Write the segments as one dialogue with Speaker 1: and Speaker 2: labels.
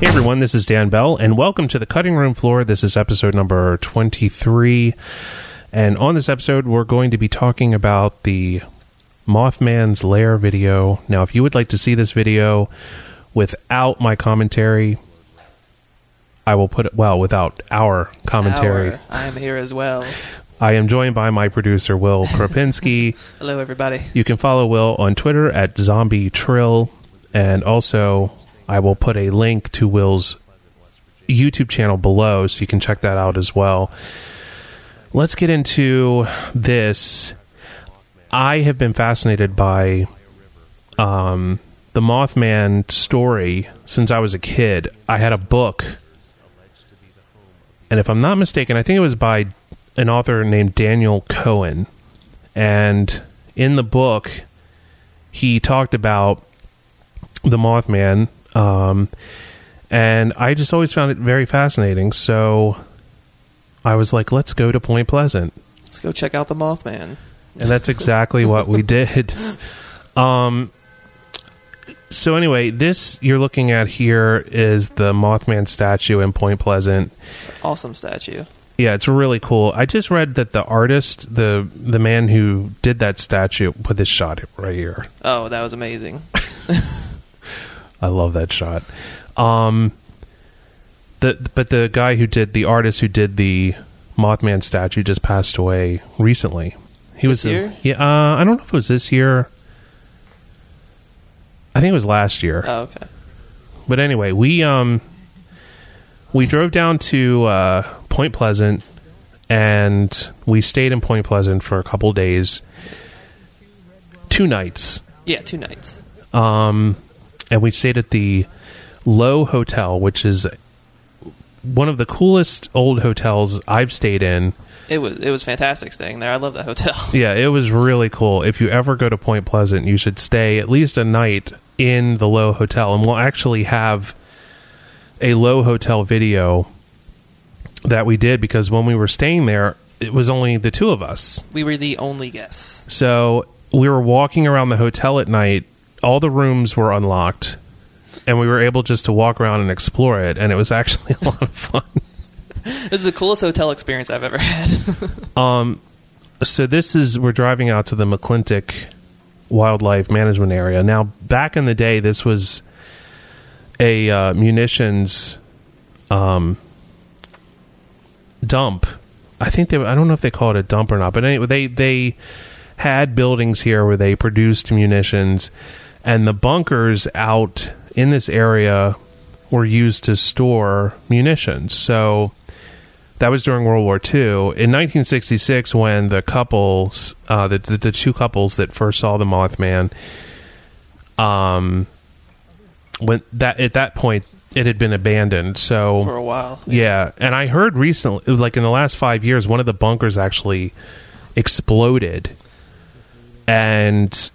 Speaker 1: Hey everyone, this is Dan Bell, and welcome to the cutting room floor. This is episode number 23. And on this episode, we're going to be talking about the Mothman's Lair video. Now, if you would like to see this video without my commentary, I will put it, well, without our commentary.
Speaker 2: Hour. I am here as well.
Speaker 1: I am joined by my producer, Will Krupinsky.
Speaker 2: Hello, everybody.
Speaker 1: You can follow Will on Twitter at Zombie Trill, and also I will put a link to Will's YouTube channel below, so you can check that out as well. Let's get into this. I have been fascinated by um, the Mothman story since I was a kid. I had a book, and if I'm not mistaken, I think it was by an author named Daniel Cohen. And in the book, he talked about the Mothman um, and I just always found it very fascinating. So I was like, let's go to Point Pleasant.
Speaker 2: Let's go check out the Mothman.
Speaker 1: And that's exactly what we did. Um, so anyway, this you're looking at here is the Mothman statue in Point Pleasant.
Speaker 2: It's an awesome statue.
Speaker 1: Yeah, it's really cool. I just read that the artist, the the man who did that statue, put this shot right here.
Speaker 2: Oh, that was amazing.
Speaker 1: I love that shot. Um, the but the guy who did the artist who did the Mothman statue just passed away recently. He
Speaker 2: This
Speaker 1: was a- yeah. Uh, I don't know if it was this year. I think it was last year.
Speaker 2: Oh, okay.
Speaker 1: But anyway, we um we drove down to uh, Point Pleasant and we stayed in Point Pleasant for a couple days, two nights.
Speaker 2: Yeah, two nights.
Speaker 1: Um, and we stayed at the Lowe Hotel, which is one of the coolest old hotels I've stayed in.
Speaker 2: It was it was fantastic staying there. I love that hotel.
Speaker 1: Yeah, it was really cool. If you ever go to Point Pleasant, you should stay at least a night in the Lowe Hotel, and we'll actually have a Lowe Hotel video that we did because when we were staying there, it was only the two of us.
Speaker 2: We were the only guests.
Speaker 1: So we were walking around the hotel at night. All the rooms were unlocked, and we were able just to walk around and explore it. And it was actually a lot of fun.
Speaker 2: This is the coolest hotel experience I've ever had.
Speaker 1: Um, so this is we're driving out to the McClintic Wildlife Management Area. Now, back in the day, this was a uh, munitions um, dump. I think they. I don't know if they call it a dump or not, but anyway, they they had buildings here where they produced munitions, and the bunkers out in this area were used to store munitions. So that was during World War II. In 1966, when the couples, uh, the, the the two couples that first saw the Mothman, um, when that at that point it had been abandoned. So
Speaker 2: for a while.
Speaker 1: yeah, and I heard recently, like in the last five years, one of the bunkers actually exploded, and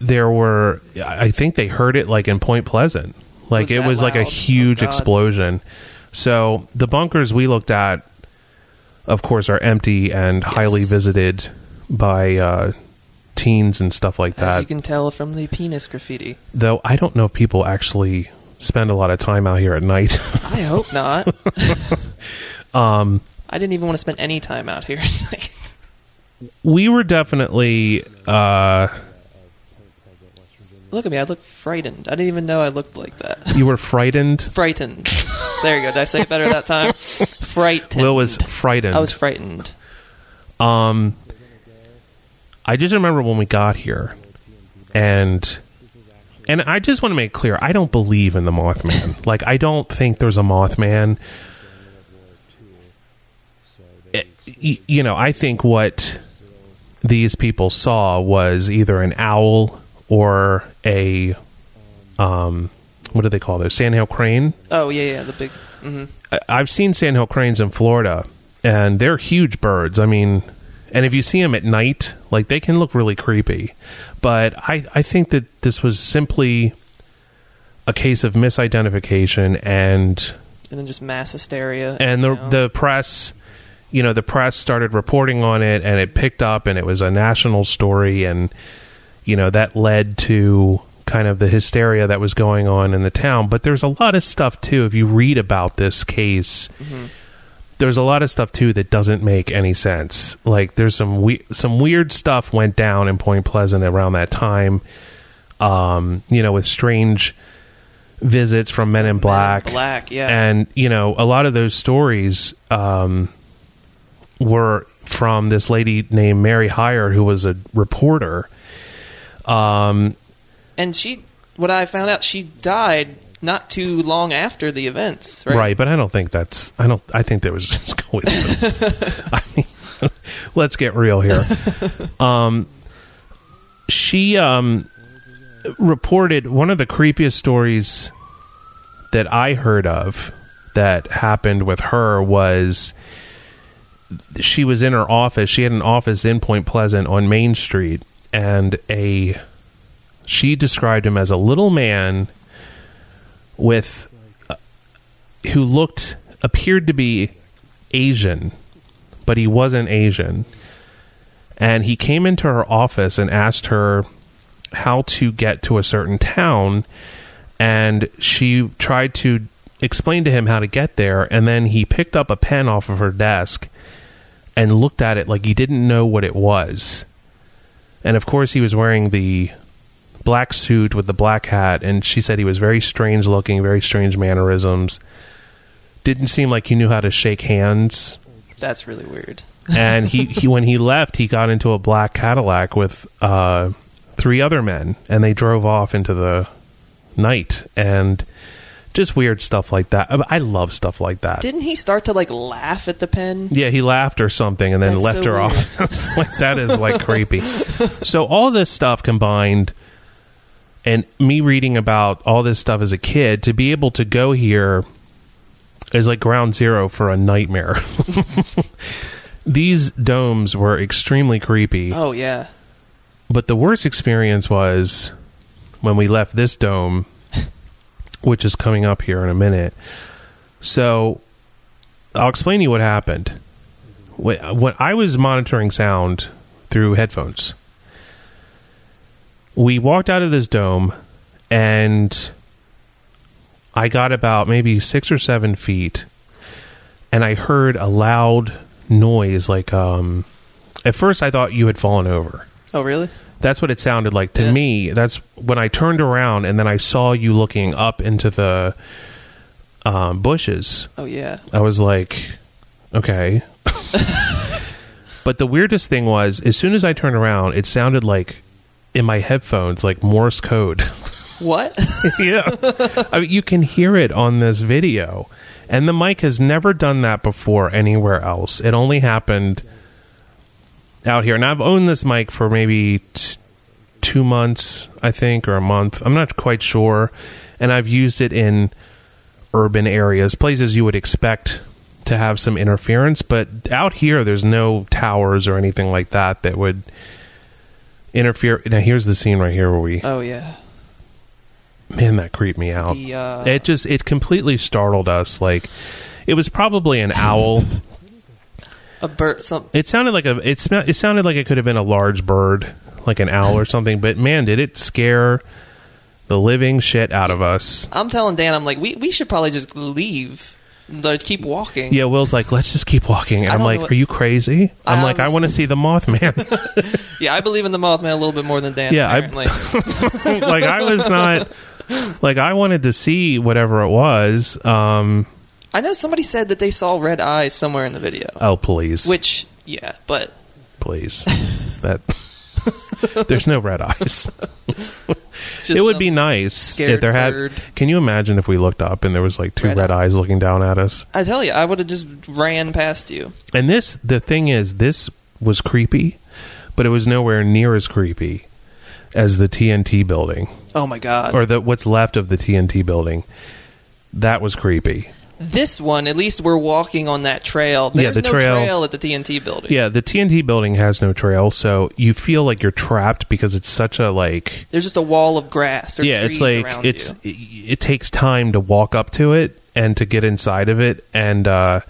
Speaker 1: there were, I think they heard it like in Point Pleasant, like
Speaker 2: Was
Speaker 1: it was like a
Speaker 2: loud? Oh,
Speaker 1: huge explosion. So the bunkers we looked at, of course, are empty and highly visited by uh, teens and stuff like
Speaker 2: As
Speaker 1: that.
Speaker 2: you can tell from the penis graffiti.
Speaker 1: Though I don't know if people actually spend a lot of time out here at night.
Speaker 2: I hope not.
Speaker 1: um,
Speaker 2: I didn't even want to spend any time out here.
Speaker 1: We were definitely uh
Speaker 2: Look at me. I look frightened. I didn't even know I looked like that.
Speaker 1: you were frightened
Speaker 2: frightened. There you go. Did I say it better that time? Frightened.
Speaker 1: will was frightened
Speaker 2: I was frightened.
Speaker 1: um i just remember when we got here and and i just want to make clear i don't believe in the mothman like i don't think there's a mothman Eh, y- you know i think what these people saw was either an owl or a um what do they call those sandhill crane
Speaker 2: Oh yeah, yeah. The big. hmm
Speaker 1: I- I've seen sandhill cranes in Florida, and they're huge birds. I mean, and if you see them at night, like they can look really creepy. But I, I think that this was simply a case of misidentification, and
Speaker 2: And then just mass hysteria.
Speaker 1: and the
Speaker 2: know.
Speaker 1: the press, you know, the press started reporting on it, and it picked up, and it was a national story, and you know that led to kind of the hysteria that was going on in the town. But there's a lot of stuff too. If you read about this case, there's a lot of stuff too that doesn't make any sense. Like there's some we- some weird stuff went down in Point Pleasant around that time. Um, you know, with strange visits from Men in Black,
Speaker 2: Black, yeah.
Speaker 1: and you know a lot of those stories um, were from this lady named Mary Hyre, who was a reporter. Um,
Speaker 2: and she, what I found out, she died not too long after the events, right?
Speaker 1: right. but I don't think that's. I don't. I think there was just coincidence. I mean, let's get real here. Um, she um reported one of the creepiest stories that I heard of that happened with her was she was in her office. She had an office in Point Pleasant on Main Street, and a she described him as a little man with uh, who looked appeared to be Asian, but he wasn't Asian. And he came into her office and asked her how to get to a certain town and she tried to explain to him how to get there and then he picked up a pen off of her desk and looked at it like he didn't know what it was. And of course he was wearing the black suit with the black hat and she said he was very strange looking very strange mannerisms. Didn't seem like he knew how to shake hands.
Speaker 2: That's really weird.
Speaker 1: and he, he when he left he got into a black cadillac with uh three other men and they drove off into the night. And just weird stuff like that i I love stuff like that
Speaker 2: Didn't he start to like laugh at the pen?
Speaker 1: yeah he laughed or something and then
Speaker 2: That's
Speaker 1: left
Speaker 2: so
Speaker 1: her
Speaker 2: weird.
Speaker 1: off like that is like creepy so all this stuff combined and me reading about all this stuff as a kid to be able to go here is like ground zero for a nightmare these domes were extremely creepy
Speaker 2: Oh yeah.
Speaker 1: but the worst experience was when we left this dome, which is coming up here in a minute. So I'll explain to you what happened. Wh- When I was monitoring sound through headphones, we walked out of this dome and I got about maybe six or seven feet and I heard a loud noise like um at first I thought you had fallen over.
Speaker 2: Oh really?
Speaker 1: That's what it sounded like to
Speaker 2: Yeah.
Speaker 1: me. That's when I turned around and then I saw you looking up into the um, bushes.
Speaker 2: Oh yeah.
Speaker 1: I was like, okay. but the weirdest thing was, as soon as I turned around, it sounded like in my headphones, like Morse code.
Speaker 2: What?
Speaker 1: yeah. I mean, you can hear it on this video. And the mic has never done that before anywhere else. It only happened out here. And I've owned this mic for maybe t- two months, I think, or a month. I'm not quite sure. And I've used it in urban areas, places you would expect to have some interference. But out here, there's no towers or anything like that that would interfere. Now, here's the scene right here where we.
Speaker 2: oh yeah.
Speaker 1: Man, that creeped me out.
Speaker 2: The uh,
Speaker 1: It just it completely startled us. Like it was probably an owl.
Speaker 2: A bird. Some
Speaker 1: It sounded like a it it sounded like it could have been a large bird, like an owl or something. But man, did it scare the living shit out of us.
Speaker 2: I'm telling Dan, I'm like, we we should probably just leave. Let's keep walking.
Speaker 1: Yeah, Will's like, let's just keep walking. And
Speaker 2: I
Speaker 1: I'm like,
Speaker 2: what-
Speaker 1: are you crazy? I'm
Speaker 2: I
Speaker 1: like, I want to see the Mothman.
Speaker 2: Yeah, I believe in the Mothman a little bit more than Dan.
Speaker 1: Yeah, I-
Speaker 2: apparently.
Speaker 1: like I was not. Like I wanted to see whatever it was. Um.
Speaker 2: I know somebody said that they saw red eyes somewhere in the video.
Speaker 1: Oh please.
Speaker 2: Which, yeah, but
Speaker 1: please. that there's no red eyes. it would be nice if there had.
Speaker 2: bird.
Speaker 1: Can you imagine if we looked up and there was like two red,
Speaker 2: Red
Speaker 1: eyes looking down at us?
Speaker 2: I tell you, I would have just ran past you.
Speaker 1: And this, the thing is, this was creepy, but it was nowhere near as creepy as the TNT building
Speaker 2: Oh my god!
Speaker 1: or the what's left of the TNT building. That was creepy.
Speaker 2: This one, at least we're walking on that trail.
Speaker 1: Yeah,
Speaker 2: There's
Speaker 1: the
Speaker 2: no
Speaker 1: trail-
Speaker 2: trail at the TNT building.
Speaker 1: Yeah, the TNT building has no trail, so you feel like you're trapped because it's such a like
Speaker 2: There's just a wall of grass or
Speaker 1: yeah, it's like it's it, it takes time to walk up to it and to get inside of it and uh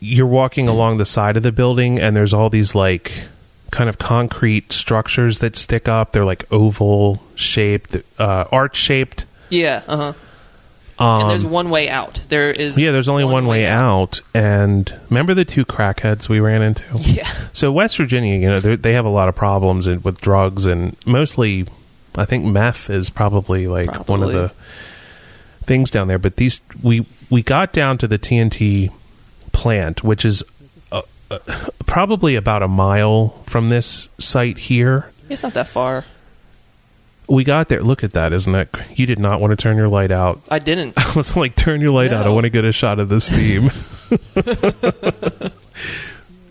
Speaker 1: you're walking along the side of the building and there's all these like kind of concrete structures that stick up. They're like oval shaped, uh, arch shaped.
Speaker 2: Yeah, uh huh.
Speaker 1: Um,
Speaker 2: and there's one way out. There is.
Speaker 1: yeah, there's only one, way, out. And remember the two crackheads we ran into?
Speaker 2: Yeah.
Speaker 1: So West Virginia, you know, they they have a lot of problems in, with drugs, and mostly, I think meth is probably like one of the things down there. But these, we we got down to the TNT plant, which is uh, uh, probably about a mile from this site here.
Speaker 2: It's not that far.
Speaker 1: We got there. Look at that, isn't it? You did not want to turn your light out.
Speaker 2: I didn't.
Speaker 1: I was like, turn your light out. I want to get a shot of the steam.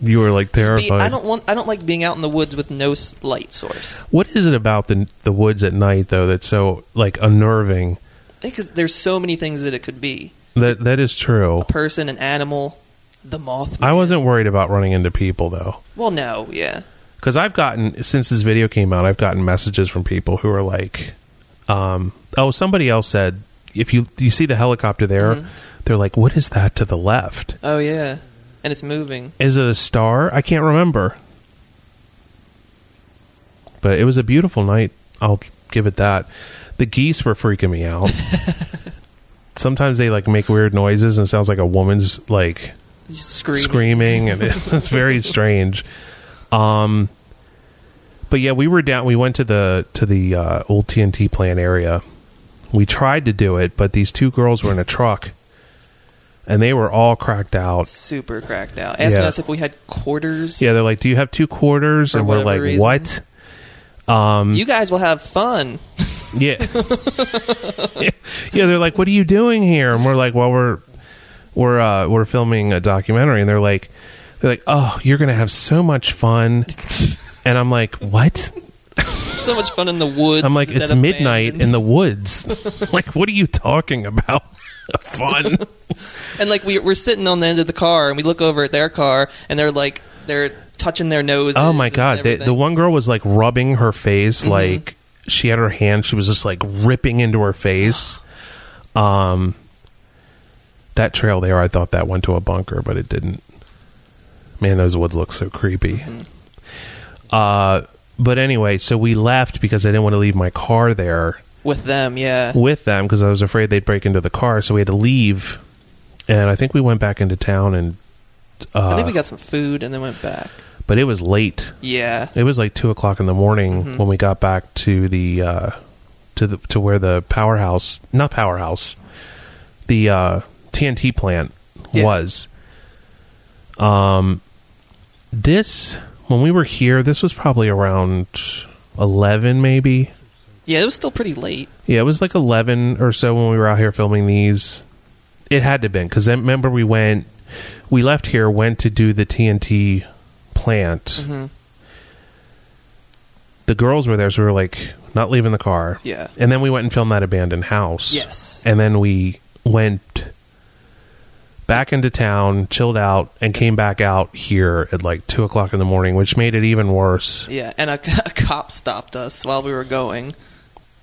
Speaker 1: you were like
Speaker 2: Be-
Speaker 1: terrified.
Speaker 2: I don't want. I don't like being out in the woods with no light source.
Speaker 1: What is it about the the woods at night though that's so like unnerving?
Speaker 2: Because there's so many things that it could be.
Speaker 1: That that is true.
Speaker 2: A person, an animal, the moth.
Speaker 1: I wasn't worried about running into people though,
Speaker 2: Well, no, yeah.
Speaker 1: Because I've gotten since this video came out, I've gotten messages from people who are like, um, "Oh, somebody else said if you you see the helicopter there,
Speaker 2: Mhm.
Speaker 1: they're like, what is that to the left?
Speaker 2: Oh yeah, and it's moving.
Speaker 1: Is it a star? I can't remember." But it was a beautiful night. I'll give it that. The geese were freaking me out. Sometimes they like make weird noises and it sounds like a woman's like
Speaker 2: Screaming.
Speaker 1: screaming and it's very strange um but yeah we were down we went to the to the uh, old tnt plant area we tried to do it but these two girls were in a truck and they were all cracked out
Speaker 2: Super cracked out. Asking
Speaker 1: Yeah.
Speaker 2: us if we had quarters.
Speaker 1: yeah they're like do you have two quarters
Speaker 2: For
Speaker 1: and we're like
Speaker 2: reason.
Speaker 1: what um
Speaker 2: You guys will have fun.
Speaker 1: yeah yeah they're like what are you doing here and we're like well we're we're uh we're filming a documentary and they're like they're like oh you're gonna have so much fun and i'm like what
Speaker 2: so much fun in the woods.
Speaker 1: i'm like it's midnight
Speaker 2: abandoned.
Speaker 1: in the woods like what are you talking about fun
Speaker 2: and like we, we're sitting on the end of the car and we look over at their car and they're like they're touching their nose.
Speaker 1: oh my god the, the one girl was like rubbing her face
Speaker 2: Mm-hmm.
Speaker 1: like she had her hand she was just like ripping into her face um that trail there i thought that went to a bunker but it didn't man those woods look so creepy
Speaker 2: Mm-hmm.
Speaker 1: uh but anyway so we left because i didn't want to leave my car there
Speaker 2: with them, yeah.
Speaker 1: with them because i was afraid they'd break into the car so we had to leave and i think we went back into town and uh,
Speaker 2: I think we got some food and then went back.
Speaker 1: but it was late
Speaker 2: Yeah.
Speaker 1: it was like two o'clock in the morning
Speaker 2: Mhm.
Speaker 1: when we got back to the uh, to the to where the powerhouse, not powerhouse, the uh, TNT plant
Speaker 2: Yeah.
Speaker 1: was. Um, this when we were here, this was probably around eleven, maybe.
Speaker 2: Yeah, it was still pretty late.
Speaker 1: Yeah, it was like eleven or so when we were out here filming these. It had to have been because remember we went, we left here, went to do the TNT plant
Speaker 2: hmm
Speaker 1: the girls were there, so we were like not leaving the car.
Speaker 2: Yeah.
Speaker 1: And then we went and filmed that abandoned house.
Speaker 2: Yes.
Speaker 1: And then we went back into town, chilled out, and came back out here at like two o'clock in the morning, which made it even worse.
Speaker 2: Yeah, and a, a cop stopped us while we were going.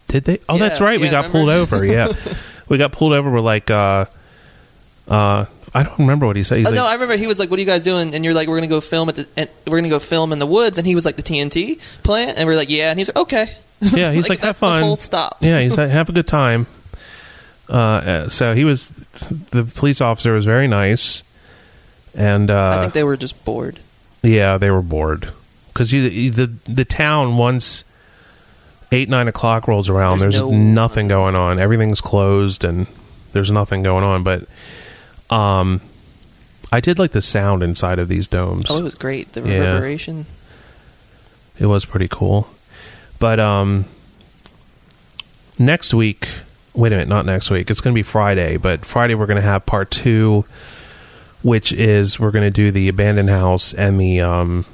Speaker 1: Did they? Oh,
Speaker 2: Yeah,
Speaker 1: that's right. we
Speaker 2: yeah,
Speaker 1: got pulled over. Yeah, we got pulled over. We're like, uh, uh, I don't remember what he said. He's
Speaker 2: Oh,
Speaker 1: like,
Speaker 2: no, I remember he was like, "What are you guys doing?" And you're like, "We're gonna go film at the, and we're gonna go film in the woods." And he was like, "The TNT plant," and we're like, "Yeah." And he's like, "Okay."
Speaker 1: yeah, he's like, have
Speaker 2: that's
Speaker 1: fun.
Speaker 2: Whole stop.
Speaker 1: yeah, he's like, have a good time. Uh, Uh, so he was, the police officer was very nice, and uh,
Speaker 2: I think they were just bored.
Speaker 1: Yeah, they were bored because the the town once eight nine o'clock rolls around, there's,
Speaker 2: There's no-
Speaker 1: nothing going on. Everything's closed and there's nothing going on. But um, I did like the sound inside of these domes.
Speaker 2: Oh, it was great. The
Speaker 1: Yeah.
Speaker 2: reverberation.
Speaker 1: It was pretty cool. But um, next week, wait a minute, not next week. It's going to be Friday, but Friday we're going to have part two, which is we're going to do the abandoned house and the um,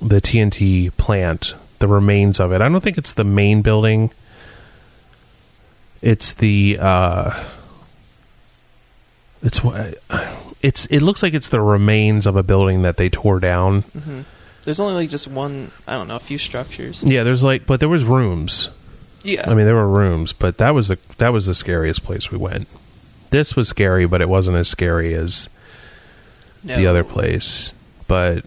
Speaker 1: the TNT plant, the remains of it. I don't think it's the main building. It's the uh, it's what it's it looks like it's the remains of a building that they tore down.
Speaker 2: hmm There's only like just one. I don't know, a few structures.
Speaker 1: Yeah, there's like, but there was rooms.
Speaker 2: Yeah.
Speaker 1: I mean, there were rooms, but that was the that was the scariest place we went. This was scary, but it wasn't as scary as
Speaker 2: No.
Speaker 1: the other place. But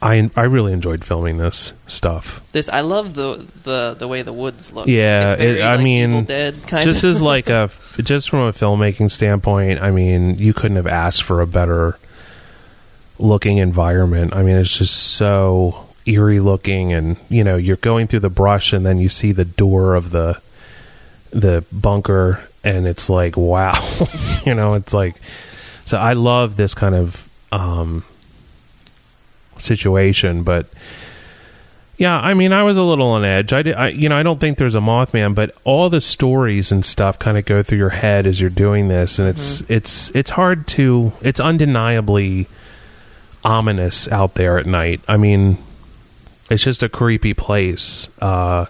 Speaker 1: I I really enjoyed filming this stuff.
Speaker 2: This I love the the the way the woods look.
Speaker 1: Yeah,
Speaker 2: it's very,
Speaker 1: it- I
Speaker 2: like,
Speaker 1: mean,
Speaker 2: Evil Dead kind
Speaker 1: just as like a just from a filmmaking standpoint, I mean, you couldn't have asked for a better looking environment. I mean, it's just so eerie looking, and you know, you're going through the brush, and then you see the door of the the bunker, and it's like, wow, you know, it's like. So I love this kind of um, situation, but yeah, I mean, I was a little on edge. I, did, I, you know, I don't think there's a Mothman, but all the stories and stuff kind of go through your head as you're doing this, and it's it's it's hard to. It's undeniably ominous out there at night. I mean, it's just a creepy place. Uh,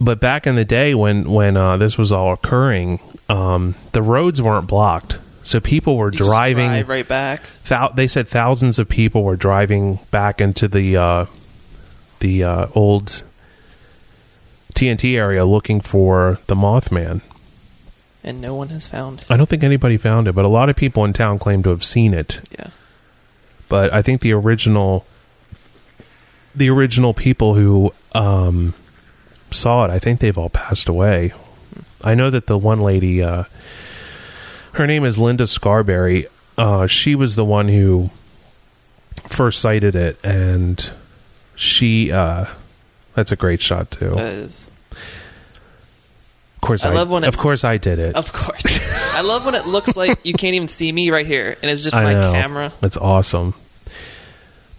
Speaker 1: but back in the day when when uh, this was all occurring, um, the roads weren't blocked, so people were
Speaker 2: You
Speaker 1: driving
Speaker 2: drive right back.
Speaker 1: thou- they said thousands of people were driving back into the uh, the uh, old TNT area looking for the Mothman.
Speaker 2: and no one has found.
Speaker 1: I don't think anybody found it, but a lot of people in town claim to have seen it.
Speaker 2: Yeah,
Speaker 1: But I think the original the original people who um, saw it, I think they've all passed away. I know that the one lady, uh, her name is Linda Scarberry. Uh, she was the one who first sighted it, and she. Uh, that's a great shot too.
Speaker 2: that is.
Speaker 1: Of course,
Speaker 2: I
Speaker 1: I,
Speaker 2: love when it-
Speaker 1: of course I did it.
Speaker 2: Of course, I love when it looks like you can't even see me right here, and it's just
Speaker 1: I
Speaker 2: my
Speaker 1: know.
Speaker 2: camera.
Speaker 1: That's awesome.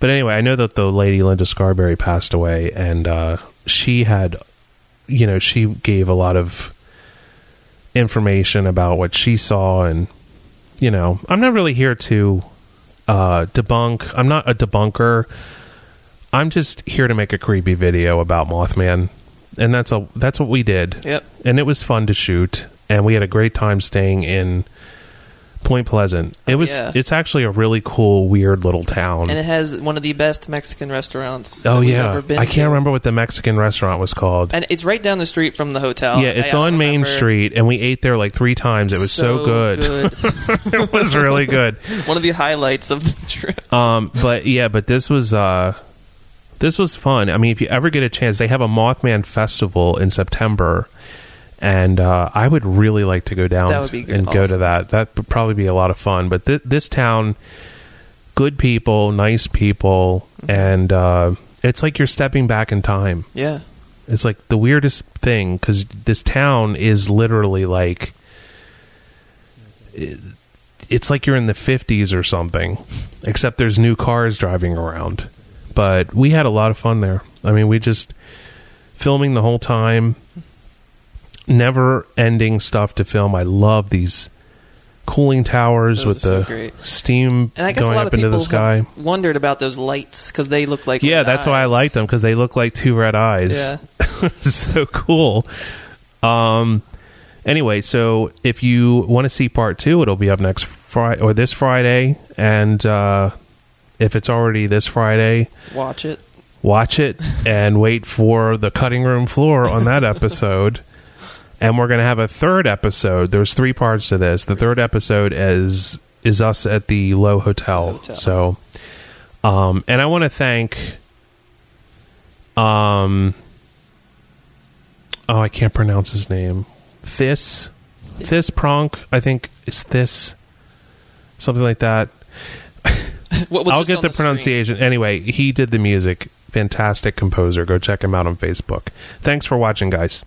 Speaker 1: But anyway, I know that the lady Linda Scarberry passed away, and uh, she had, you know, she gave a lot of information about what she saw, and you know, I'm not really here to uh, debunk. I'm not a debunker. I'm just here to make a creepy video about Mothman, and that's a that's what we did
Speaker 2: Yep.
Speaker 1: and it was fun to shoot and we had a great time staying in Point Pleasant. It
Speaker 2: Oh,
Speaker 1: was
Speaker 2: yeah.
Speaker 1: it's actually a really cool weird little town.
Speaker 2: And it has one of the best Mexican restaurants.
Speaker 1: oh yeah.
Speaker 2: ever been
Speaker 1: I can't
Speaker 2: to.
Speaker 1: remember what the Mexican restaurant was called.
Speaker 2: And it's right down the street from the hotel.
Speaker 1: yeah, it's
Speaker 2: I-
Speaker 1: on Main
Speaker 2: remember.
Speaker 1: Street and we ate there like 3 times. It was so, good. it was really good.
Speaker 2: one of the highlights of the trip.
Speaker 1: Um but yeah, but this was uh this was fun. I mean, if you ever get a chance, they have a Mothman festival in September. And uh, I would really like to go down
Speaker 2: That would be good.
Speaker 1: and go to that. That would probably be a lot of fun. But th- this town, good people, nice people,
Speaker 2: Mm-hmm.
Speaker 1: and uh, it's like you're stepping back in time.
Speaker 2: Yeah.
Speaker 1: It's like the weirdest thing because this town is literally like it's like you're in the 50s or something, except there's new cars driving around. But we had a lot of fun there. I mean, we just filming the whole time, never ending stuff to film. I love these cooling towers
Speaker 2: Those
Speaker 1: with
Speaker 2: are so
Speaker 1: the steam
Speaker 2: And I guess
Speaker 1: going
Speaker 2: a lot
Speaker 1: up
Speaker 2: of
Speaker 1: into the sky.
Speaker 2: wondered about those lights because they look like
Speaker 1: Yeah, that's why I like them because they look like two red eyes.
Speaker 2: Yeah.
Speaker 1: so cool. Um. Anyway, so if you want to see part two, it'll be up next Friday or this Friday, and uh, if it's already this Friday,
Speaker 2: Watch it.
Speaker 1: watch it and wait for the cutting room floor on that episode. And we're going to have a third episode. There's three parts to this. The third episode is is us at the Lowe Hotel.
Speaker 2: Hotel.
Speaker 1: So, um, and I want to thank, um, oh, I can't pronounce his name. This, This Pronk. I think it's this, something like that.
Speaker 2: What was
Speaker 1: I'll get the,
Speaker 2: screen?
Speaker 1: pronunciation. Anyway, he did the music. Fantastic composer. Go check him out on Facebook. Thanks for watching, guys.